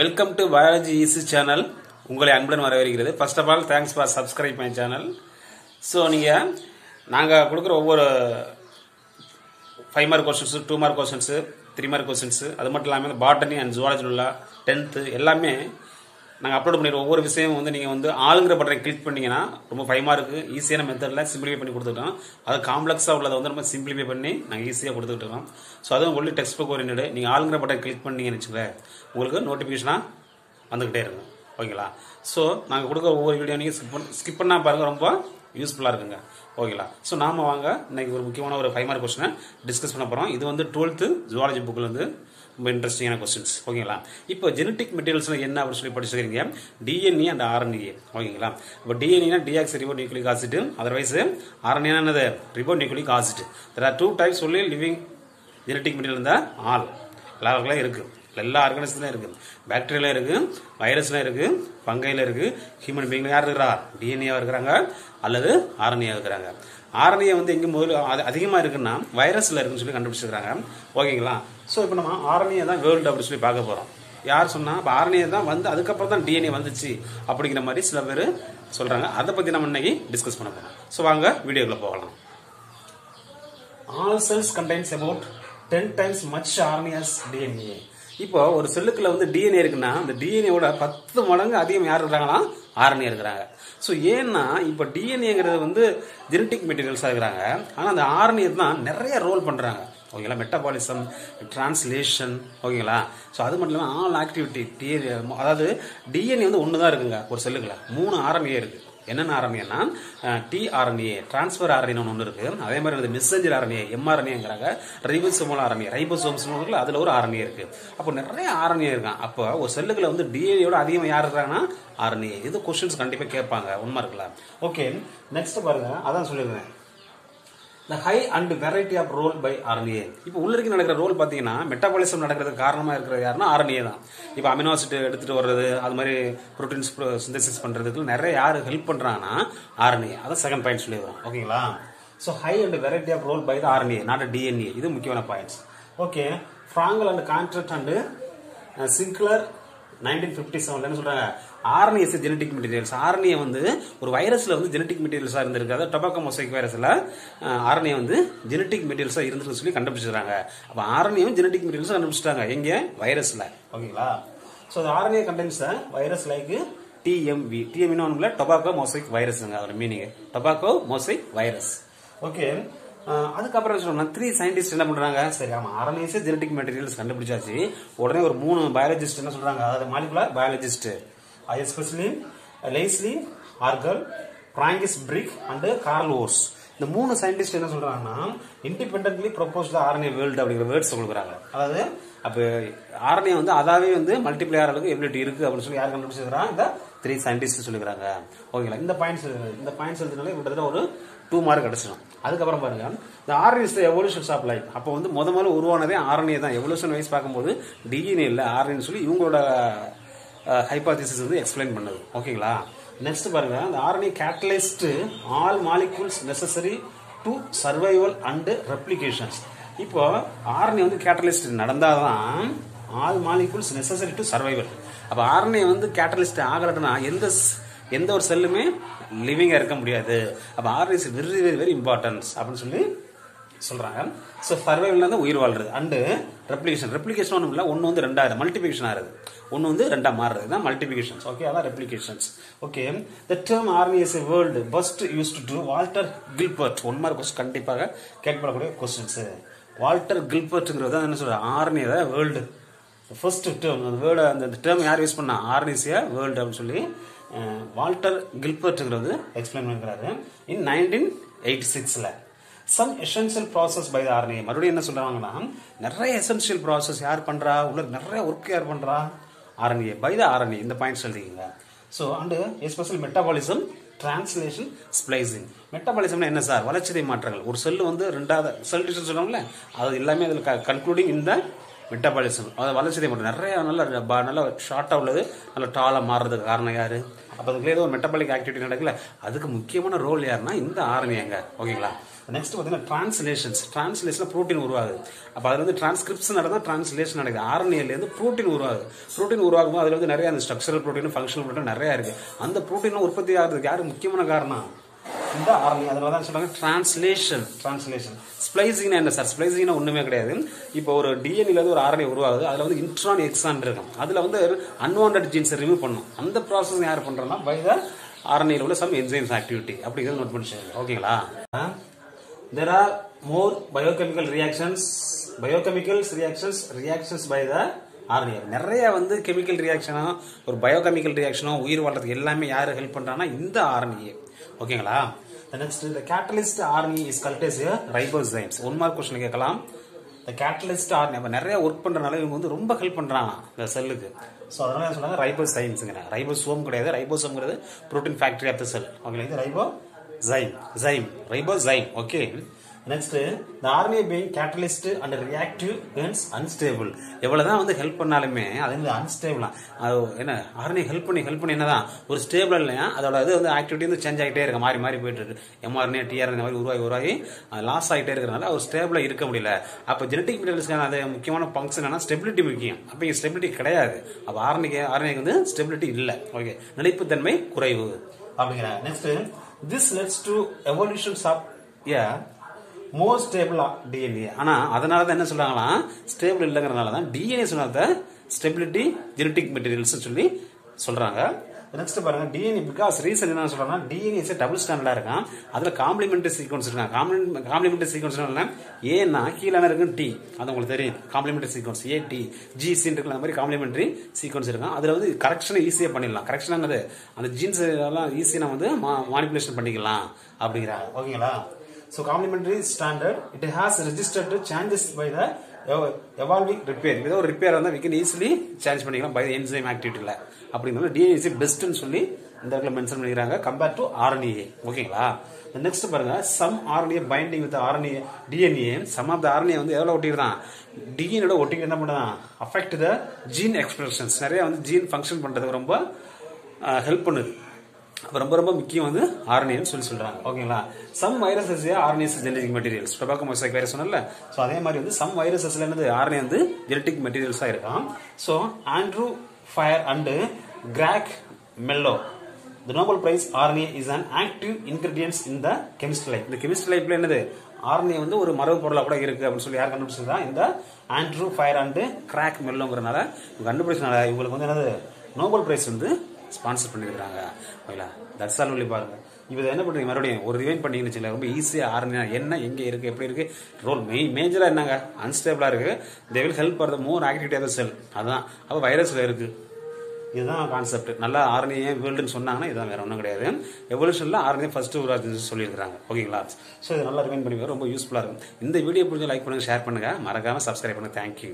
Welcome to biology easy channel உங்களை அன்புடன் வரவேற்கிறது. First of all thanks for subscribe my channel so நீங்கள் நாங்கள் கொடுக்குற ஒவ்வொரு five mark questions two mark questions three mark questions அது மட்டும் இல்லாமல் பாட்டனி அண்ட் ஜுவாலஜி உள்ள டென்த்து எல்லாமே நாங்கள் அப்லோட் பண்ணிடுற ஒவ்வொரு விஷயம் வந்து நீங்கள் வந்து ஆளுங்கிற பட்டனை கிளிக் பண்ணிங்கன்னா ரொம்ப பயமாக இருக்குது ஈஸியான மெத்தடில் சிம்பிளிஃபை பண்ணி கொடுத்துட்டோம். அது காம்ப்ளெக்ஸாக உள்ளதை வந்து நம்ம சிம்பிளிஃபை பண்ணி நாங்கள் ஈஸியாக கொடுத்துட்டு இருக்கோம். ஸோ அதுவும் ஒன்லி டெக்ஸ்ட் புக் ஓரியன்டு நீங்கள் ஆளுங்கிற பட்டனை கிளிக் பண்ணீங்கன்னு வச்சுக்கோங்களேன் உங்களுக்கு நோட்டிஃபிகேஷனாக வந்துக்கிட்டே இருக்கும். ஓகேங்களா? ஸோ நாங்கள் கொடுக்குற ஒவ்வொரு வீடியோ நீங்கள் ஸ்கிப் பண்ண ஸ்கிப் பண்ணால் பாருங்க ரொம்ப யூஸ்ஃபுல்லாக இருக்குங்க. ஓகேங்களா? ஸோ நாம வாங்க இன்னைக்கு ஒரு முக்கியமான ஒரு ஃபைவ் மார்க் கொஸ்டினை டிஸ்கஸ் பண்ண போகிறோம் இது வந்து டுவெல்த்து ஜுவாலஜி புக்கில் வந்து ரொம்ப இன்ட்ரெஸ்டிங்கான கொஸ்டின்ஸ் ஓகேங்களா? இப்போ ஜெனட்டிக் மெட்டீரியல்ஸ் என்ன அப்படின்னு சொல்லி படிச்சிருக்கீங்க டிஎன்ஏ அண்ட் ஆர்என்ஏ ஓகேங்களா? இப்போ டிஎன்ஏனா டிஆக்ஸ் ribo nucleic acid otherwise RNA என்னது? Ribonucleic acid there are two types only living genetic material இருந்தால் ஆல் எல்லாருக்குலாம் இருக்குது எல்லா ஆர்கனைஸ்லாம் இருக்குது பாக்டீரியால இருக்கு வைரஸ்ல இருக்கு பங்கையில இருக்கு. ஹியூமன் பீங்ல யார் இருக்கிறா? டிஎன்ஏவா இருக்கிறாங்க அல்லது ஆர்என்ஏ இருக்கிறாங்க. ஆர்என்ஏ வந்து எங்கே முதல்ல அது இருக்குன்னா வைரஸில் இருக்குன்னு சொல்லி கண்டுபிடிச்சிருக்காங்க ஓகேங்களா? ஸோ இப்போ நம்ம ஆர்என்ஏ தான் வேர்ல்டு அப்படின்னு சொல்லி பார்க்க போகிறோம் யார் சொன்னால் இப்போ ஆர்என்ஏ தான் வந்து அதுக்கப்புறம் தான் டிஎன்ஏ வந்துச்சு அப்படிங்கிற மாதிரி சில பேர் சொல்கிறாங்க அதை பற்றி நம்ம இன்னைக்கு டிஸ்கஸ் பண்ண போகிறோம் ஸோ வாங்க வீடியோக்குள்ளே போகலாம். All cells contains about ten times much RNAs DNA இப்போ ஒரு செல்லுக்குள்ள வந்து டிஎன்ஏ இருக்குன்னா அந்த டிஎன்ஏவோட பத்து மடங்கு அதிகம் யார் இருக்கிறாங்கன்னா ஆர்என்ஏ இருக்கிறாங்க. ஸோ ஏன்னா இப்போ டிஎன்ஏங்கிறது வந்து ஜெனட்டிக் மெட்டீரியல்ஸாக இருக்கிறாங்க. ஆனால் அந்த ஆர்என்ஏ தான் நிறைய ரோல் பண்ணுறாங்க ஓகேங்களா? மெட்டபாலிசம் டிரான்ஸ்லேஷன் ஓகேங்களா? ஸோ அது மட்டும் இல்லாமல் ஆல் ஆக்டிவிட்டி டிஎன்ஏ அதாவது டிஎன்ஏ வந்து ஒன்று தான் இருக்குங்க ஒரு செல்லுக்குள்ள. மூணு ஆர்என்ஏ இருக்குது என்னென்ன ஆர்என்ஏனா டிஆர்என்ஏ டிரான்ஸ்ஃபர் ஆர்என்ஏ ஒன்று இருக்கு. அதே மாதிரி வந்து மெசஞ்சர் ஆர்என்ஏ எம்ஆர்என்ஏங்கிறாங்க ரைபோசோமல் ஆர்என்ஏ ரைபோசோம்ஸ் அதுல ஒரு ஆர்என்ஏ இருக்கு. அப்போ நிறைய ஆர்என்ஏ இருக்கான். அப்போ ஒரு செல்லுகளை வந்து டிஏயோட அதிகமாக யார் இருக்காங்கன்னா ஆர்என்ஏ இது கொஸ்டின்ஸ் கண்டிப்பாக கேட்பாங்க. உண்மை இருக்குல்ல. ஓகே நெக்ஸ்ட் பாருங்க. அதான் சொல்லியிருந்தேன். The high and variety of role by RNA இப்போ உள்ளிருக்கு நடக்கிற ரோல் பார்த்தீங்கன்னா மெட்டாபாலிசம் நடக்கிறதுக்கு காரணமாக இருக்கிறது யாருன்னா ஆர்என்ஏ தான். இப்போ அமினோசிட் எடுத்துகிட்டு வர்றது அது மாதிரி ப்ரோட்டீன்ஸ் சிந்தசிஸ் பண்ணுறதுக்கு நிறைய யார் ஹெல்ப் பண்ணுறாங்கன்னா ஆர்என்ஏ அதான் செகண்ட் பாயிண்ட் சொல்லி வரும் ஓகேங்களா so high and variety of role by the RNA not DNA இது முக்கியமான points okay Fraenkel and Conrat and Singer nineteen fifty செவன்ல என்ன சொல்றாங்க? ஆர்என்ஏ இஸ் மெட்டீரியல்ஸ் ஆர்என்ஏ வந்து ஒரு வைரஸ்ல வந்து ஜெனடிக் மெட்டீரியல்ஸா இருந்திருக்கு. அதாவது டொபாக்கோ மொசைக் வைரஸ்ல ஆர்என்ஏ வந்து ஜெனட்டிக் மெட்டீரியல்ஸா இருந்திருக்கு சொல்லி கண்டுபிடிச்சிருக்காங்க. அப்ப ஆர்என்ஏவும் ஜெனட்டிக் மெட்டீரியல்ஸ் கண்டுபிடிச்சிட்டாங்க. எங்க? வைரஸ்ல. ஓகேங்களா? So RNA contains virus like TMV டிஎம்வின்னு ஒன்றும் டொபாக்கோ மொசைக் வைரஸ்ங்க அதோட meaning tobacco mosaic virus okay அதுக்கப்புறம் சொன்னா த்ரீ சயின்டிஸ்ட் என்ன பண்றாங்க? சரி ஆமாம் ஆர்என்ஏஸ் ஜெனட்டிக் மெட்டீரியல்ஸ் கண்டுபிடிச்சாச்சு. உடனே ஒரு மூணு பயாலஜிஸ்ட் என்ன சொல்றாங்க? அதாவது molecular biologist especially Leslie Orgel Francis Crick and Carl Woese இந்த மூணு சயின்டிஸ்ட் என்ன சொல்றாங்கன்னா இண்டிபெண்டன்ட்லி ப்ரொபோஸ் ஆர்என்ஏ வேர்ல்டு அப்படிங்கிற வேர்ட்ஸ் கொடுக்குறாங்க. அதாவது அப்போ ஆர்என்ஏ வந்து அதாவே வந்து மல்டிப்ளை அளவுக்கு எபிலிட்டி இருக்குது அப்படின்னு சொல்லி யார் கண்டுபிடிச்சிருக்கிறாங்க இந்த த்ரீ சயின்டிஸ்ட் சொல்லிக்கிறாங்க. ஓகேங்களா? இந்த பாயிண்ட்ஸ் இந்த பாயிண்ட்ஸ் எழுதுனால கிட்டத்தட்ட ஒரு டூ மார்க் கிடச்சிடும் அதுக்கப்புறம் பாருங்க. இந்த RNA is evolutions of life அப்போ வந்து முத முதல்ல உருவானதே ஆர்என்ஏ தான். எவல்யூஷன் வைஸ் பார்க்கும்போது டிஎன்ஏ இல்லை ஆர்என்ஏ சொல்லி இவங்களோட ஹைபாதிசிஸ் வந்து எக்ஸ்பிளைன் பண்ணது. ஓகேங்களா? நெக்ஸ்ட் பாருங்க. இந்த RNA catalysed all molecules necessary to survival and replications இப்போ ஆர்என்ஏ வந்து catalyst நடந்தாதான் all molecules necessary to survival அப்போ ஆர்என்ஏ வந்து கேட்டலிஸ்ட் ஆகலன்னா எந்த எந்த ஒரு செல்லுமே லிவிங்காக இருக்க முடியாது. அப்போ RNA is very very very importance அப்படின்னு சொல்லி சொல்கிறாங்க ஸோ சர்வைவல் தான் உயிர் வாழ்றது. அண்டு ரெப்ளிகேஷன் ரெப்ளிகேஷன் ஒன்றும் இல்லை. ஒன்று வந்து ரெண்டாயிரம் மல்டிபிகேஷன் ஆகுது ஒன்று வந்து ரெண்டாக மாறுறது. தான் மல்டிபிகேஷன்ஸ் ஓகே அதான் replications okay the term RNA is world first use to Walter Gilbert one mark question கண்டிப்பாக கேட்கப்படக்கூடிய கொஸ்டின்ஸ் வால்டர் கில்பர்ட்ங்கிறது தான் என்ன சொல்கிறேன் ஆர்மி தான் வேர்ல்டு ஃபர்ஸ்ட் டேர்ம் அந்த வேர்டு அந்த டேர்ம் யார் யூஸ் பண்ணா? ஆர்னிசியா வேர்ல்டு அப்படின்னு சொல்லி வால்டர் கில்பர்ட்ங்கிறது எக்ஸ்பிளைன் பண்ணுறாரு இன் நைன்டீன் எயிட்டி சிக்ஸில் some essential process by the RNA மறுபடியும் என்ன சொல்கிறாங்கன்னா நிறைய எசென்சியல் ப்ராசஸ் யார் பண்ணுறா உள்ள நிறைய ஒர்க் யார் பண்ணுறா ஆர்என்ஏ பை த ஆர்என்ஏ இந்த points எழுதிக்கங்க. So and special metabolism translation splicing மெட்டபாலிசம்னா என்ன சார்? வளர்ச்சிதை மாற்றங்கள். ஒரு செல் வந்து ரெண்டாவது செல் டிஷன் சொல்லுவாங்கல்ல அது எல்லாமே அதில் கன்க்ளூடிங் இந்த மெட்டபாலிசம் அதாவது வளர்ச்சிதை மட்டும் நிறைய நல்ல ப- நல்ல ஷார்ட்டாக உள்ளது. நல்ல டாலாக மாறுறதுக்கு காரணம் யார்? அப்போ அதுக்குள்ள ஏதோ ஒரு மெட்டபாலிக் ஆக்டிவிட்டி நடக்கல. அதுக்கு முக்கியமான ரோல் யாருன்னா இந்த ஆர்னியாங்க ஓகேங்களா? நெக்ஸ்ட் பார்த்தீங்கன்னா டிரான்ஸ்லேஷன்ஸ் டிரான்ஸ்லேஷனில் ப்ரோட்டீன் உருவாகுது. அப்போ அதில் வந்து டிரான்ஸ்கிரிப்ஷன் நடந்தால் டிரான்ஸ்லேஷன் நடக்குது. ஆர்என்ஏலேருந்து ப்ரோட்டீன் உருவாகுது. ப்ரோட்டீன் உருவாகும் போது அதில் வந்து நிறைய அந்த ஸ்ட்ரக்சரல் ப்ரோட்டீன் ஃபங்க்ஷனல் ப்ரோட்டீன் நிறையா இருக்குது அந்த ப்ரோட்டீன் உற்பத்தி ஆகிறதுக்கு யார் முக்கியமான காரணம்? இந்த ஆர்மி அதனால தான் சொல்றாங்க டிரான்ஸ்லேஷன் டிரான்ஸ்லேஷன் ஸ்ப்ளைசிங் என்ன சார் ஸ்ப்ளைசிங்னா ஒண்ணுமே கிடையாது. இப்போ ஒரு டிஎன்ஏல இருந்து ஒரு ஆர்என்ஏ உருவாகுது. அதுல வந்து இன்ட்ரான் எக்ஸான் இருக்கும். அதுல வந்து அன்வான்ட் ஜீன்ஸை ரிமூவ் பண்ணும். அந்த ப்ராசஸ் யார் பண்றோம்னா பை த ஆர்என்ஏல உள்ள சம் என்சைம்ஸ் ஆக்டிவிட்டி அப்படிங்கிறது நோட் பண்ணி செய்யுங்க ஓகேங்களா there are more biochemical reactions biochemicals reactions reactions by the ஆர்டிஆர் நிறைய வந்து கெமிக்கல் ரியாக்ஷனாக ஒரு பயோகெமிக்கல் ரியாக்ஷனோ உயிர் வாழ்றதுக்கு எல்லாமே யாரு ஹெல்ப் பண்ணுறாங்கன்னா இந்த ஆர்என்ஏ ஓகேங்களா? Next the catalyst RNA is called ribozymes one mark question கேட்கலாம். இந்த கேட்டலிஸ்ட் ஆர்னி அப்ப நிறைய ஒர்க் பண்ணுறனால இவங்க வந்து ரொம்ப ஹெல்ப் பண்ணுறாங்க இந்த செல்லுக்கு ஸோ அதனால என்ன சொல்றாங்க? ரைபோசைம்ஸ்ங்கிறாங்க ரைபோசோம் கிடையாது. ரைபோசோம்ங்கிறது protein factory of the cell ஓகேங்களா? இது ribozyme ribozyme okay next இந்த RNA being catalyst and reactive means unstable எவ்வளவுதான் வந்து ஹெல்ப் பண்ணாலுமே அது வந்து அன்ஸ்டேபிளா அது என்ன ஆர்மியை ஹெல்ப் பண்ணி ஹெல்ப் பண்ணி என்னதான் ஒரு ஸ்டேபிள் இல்லையா அதோட இது வந்து ஆக்டிவிட்டி வந்து சேஞ்ச் ஆகிட்டே இருக்கு மாறி மாறி போயிட்டு இருக்கு. எம்ஆர்என்ஏ இந்த மாதிரி உருவாகி உருவாகி லாஸ் ஆகிட்டே இருக்கிறனால ஒரு ஸ்டேபிளா இருக்க முடியல. அப்போ ஜெனட்டிக் மெட்டீரியல்ஸ்க்கான அது முக்கியமான ஃபங்க்ஷன் என்ன ஸ்டெபிலிட்டி முக்கியம். அப்போ இங்கே ஸ்டெபிலிட்டி கிடையாது. அப்போ ஆர்னிக்கு ஆர்னிக்கு வந்து ஸ்டெபிலிட்டி இல்லை. ஓகே நிலைப்புத்தன்மை குறைவு. அப்படிங்கிற next this lets to evolutions of a more ஸ்டேபிளா DNA ஆனா அதனால தான் என்ன சொல்றாங்களா ஸ்டேபிள் இல்லைங்கிறனால தான் டிஎன்ஏ சொன்னத ஸ்டெபிலிட்டி ஜெனட்டிக் மெட்டீரியல்ஸ் சொல்லி சொல்றாங்க. நெக்ஸ்ட் பாருங்க டிஎன்ஏ பிகாஸ் ரீசன் என்ன சொல்றாங்கன்னா டிஎன்ஏ டபுள் ஸ்டாண்டர்டா இருக்கான். அதுல காம்ப்ளிமெண்டரி சீக்வன்ஸ் இருக்காங்க காம்ப்ளிமெண்டரி சீக்வன்ஸ் ஏன்னா கீழே இருக்கும் டி அது உங்களுக்கு தெரியும். Complementary sequence A T G C இருக்கிற மாதிரி காம்ப்ளிமெண்டரி சீக்வன்ஸ் இருக்கும். அதுல வந்து கரெக்ஷனை ஈஸியா பண்ணிடலாம். கரெக்ஷன் அந்த ஜீன்ஸ் எல்லாம் ஈஸியா நம்ம வந்து மானிபுலேஷன் பண்ணிக்கலாம் அப்படிங்கிறாங்க. ஓகேங்களா? So complementary standard, it has registered changes by the ev- evolving repair. ஏதோ ஒரு ரிப்பேர் வந்தால் we can easily சேஞ்ச் பண்ணிக்கலாம் by the enzyme activity அப்படிங்கிறது டிஎன்ஏ இஸ் பெஸ்ட்னு சொல்லி இந்த இடத்துல மென்ஷன் பண்ணிக்கிறாங்க. கம்பேர் டு ஆர்என்ஏ ஓகேங்களா நெக்ஸ்ட் பாருங்க. Some RNA binding with RNA DNA some of the RNA வந்து எவ்வளோ ஒட்டிருந்தான் டிஎன்ஏட ஒட்டிக்கு என்ன பண்ணுதான் அஃபெக்ட் த ஜீன் எக்ஸ்பிரஷன்ஸ் நிறைய வந்து ஜீன் ஃபங்க்ஷன் பண்ணுறது ரொம்ப ஹெல்ப் பண்ணுது. ரொம்ப ரொம்ப முக்கியம் வந்து ஆர்என்ஏன்னு சொல்லி சொல்றாங்க. ஓகேங்களா? Some viruses RNAs genetic materials tobacco mosaic virus சொன்னல ஸோ அதே மாதிரி வந்து சம் வைரஸஸ்ல என்னது? ஆர்என்ஏ வந்து ஜெனடிக் மெட்டீரியல்ஸா இருக்கான் so Andrew Fire and Craig Mello the Nobel prize RNA is an active ingredients in the chemistry life இந்த கெமிஸ்ட்ரி லைஃப்ல என்னது? RNA வந்து ஒரு மரபு பொருளாக கூட இருக்கு அப்படின்னு சொல்லி யார் கண்டுபிடிச்சதா இந்த ஆண்ட்ரூ ஃபயர் அண்டு கிராக் மெல்லோங்கிறனால கண்டுபிடிச்சனால இவங்களுக்கு வந்து என்னது? நோபல் பிரைஸ் வந்து ஸ்பான்சர் பண்ணியிருக்காங்க ஓகேங்களா? தட்ஸ் ஆல் ஒன்லி பாருங்க. இப்போ என்ன பண்ணுறீங்க மறுபடியும் ஒரு ரிவைன் பண்ணிங்கன்னு வச்சுக்கல ரொம்ப ஈஸியாக ஆர்னியா என்ன எங்கே இருக்கு? எப்படி இருக்கு? ரோல் மெயின் மேஜராக என்னங்க? அன்ஸ்டேபிளாக இருக்கு. They will help for the more activity of cell அதுதான் அப்போ வைரஸில் இருக்கு. இதுதான் கான்செப்ட் நல்லா ஆர்னியே வேர்ல்டுன்னு சொன்னாங்கன்னா இதுதான் வேற ஒன்றும் கிடையாது. எவல்யூஷனில் ஆர்னியே ஃபர்ஸ்ட் உருவாச்சுன்னு சொல்லியிருக்காங்க ஓகேங்களா? ஸோ இதை நல்லா ரிமைண்ட் பண்ணி ரொம்ப யூஸ்ஃபுல்லாக இருக்கும். இந்த வீடியோ பிடிச்சி லைக் பண்ணுங்கள் ஷேர் பண்ணுங்க. மறக்காமல் சப்ஸ்கிரைப் பண்ணுங்க. தேங்க்யூ